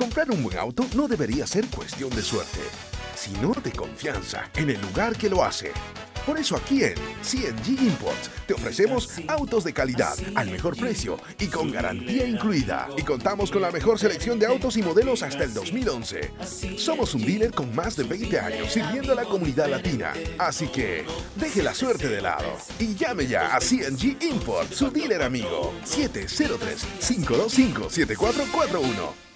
Comprar un buen auto no debería ser cuestión de suerte, sino de confianza en el lugar que lo hace. Por eso aquí en CNG Imports te ofrecemos autos de calidad al mejor precio y con garantía incluida. Y contamos con la mejor selección de autos y modelos hasta el 2011. Somos un dealer con más de 20 años sirviendo a la comunidad latina. Así que deje la suerte de lado y llame ya a CNG Import, su dealer amigo. 703 525 7441